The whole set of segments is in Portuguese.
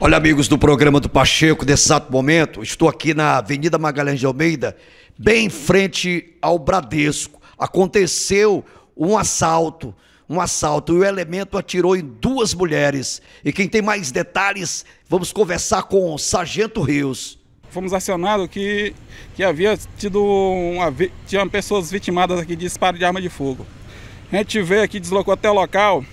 Olha, amigos do programa do Pacheco, nesse exato momento, estou aqui na Avenida Magalhães de Almeida, bem em frente ao Bradesco. Aconteceu um assalto, um assalto, e o elemento atirou em duas mulheres. E quem tem mais detalhes, vamos conversar com o Sargento Rios. Fomos acionados que, que havia tido uma, tinha pessoas vitimadas aqui de disparo de arma de fogo. A gente veio aqui, deslocou até o local,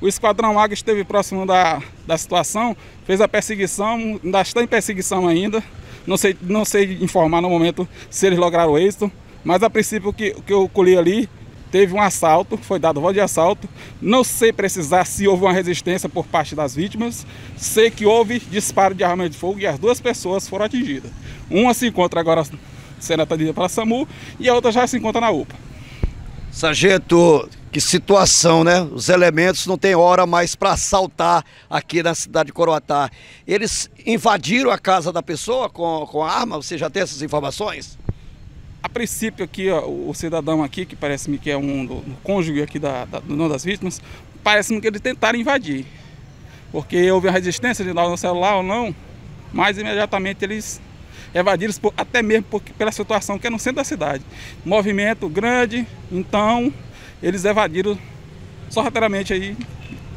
o Esquadrão Águia esteve próximo da, da situação, fez a perseguição, ainda está em perseguição ainda. Não sei, não sei informar no momento se eles lograram êxito, mas a princípio que, que eu colhi ali, teve um assalto, foi dado voz de assalto. Não sei precisar se houve uma resistência por parte das vítimas. Sei que houve disparo de arma de fogo e as duas pessoas foram atingidas. Uma se encontra agora sendo atendida pela SAMU e a outra já se encontra na UPA. Sargento, que situação, né? Os elementos não têm hora mais para assaltar aqui na cidade de Coroatá. Eles invadiram a casa da pessoa com, com arma? Você já tem essas informações? A princípio aqui, ó, o cidadão aqui, que parece-me que é um do, cônjuge aqui da, da, das vítimas, parece-me que eles tentaram invadir. Porque houve a resistência de dar no celular ou não, mas imediatamente eles evadiram, até mesmo por, pela situação que é no centro da cidade. Movimento grande, então eles evadiram sorrateiramente aí.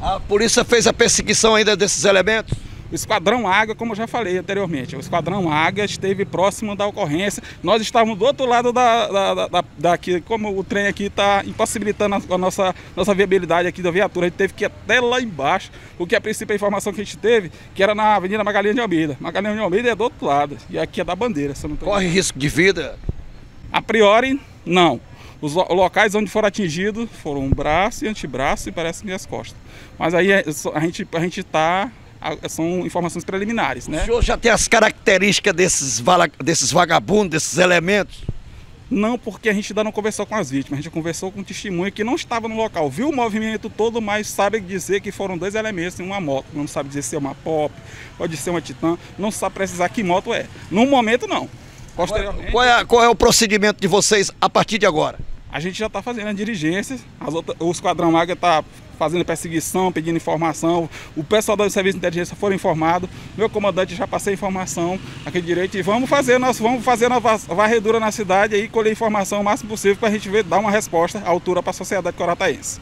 A polícia fez a perseguição ainda desses elementos? O Esquadrão Águia, como eu já falei anteriormente, o Esquadrão Águia esteve próximo da ocorrência. Nós estávamos do outro lado da, da, da daqui, como o trem aqui está impossibilitando a nossa, nossa viabilidade aqui da viatura, a gente teve que ir até lá embaixo, porque a princípio a informação que a gente teve, que era na Avenida Magalhães de Almeida. Magalhães de Almeida é do outro lado, e aqui é da bandeira. Corre risco de vida? A priori, não. Os locais onde foram atingidos foram braço e antebraço e parece minhas costas. Mas aí é, a gente a gente está são informações preliminares, né? O senhor já tem as características desses, desses vagabundos, desses elementos? Não, porque a gente ainda não conversou com as vítimas, a gente conversou com um testemunho que não estava no local, viu o movimento todo, mas sabe dizer que foram dois elementos em uma moto. Não sabe dizer se é uma Pop, pode ser uma Titan, não sabe precisar que moto é. No momento, não. Qual é, qual é o procedimento de vocês a partir de agora? A gente já está fazendo as diligências, as outras, o Esquadrão Águia está fazendo perseguição, pedindo informação. O pessoal do Serviço de Inteligência foram informados. Meu comandante já passei informação aqui direito e vamos fazer, nós vamos fazer a varredura na cidade e colher informação o máximo possível para a gente ver, dar uma resposta à altura para a sociedade corataense.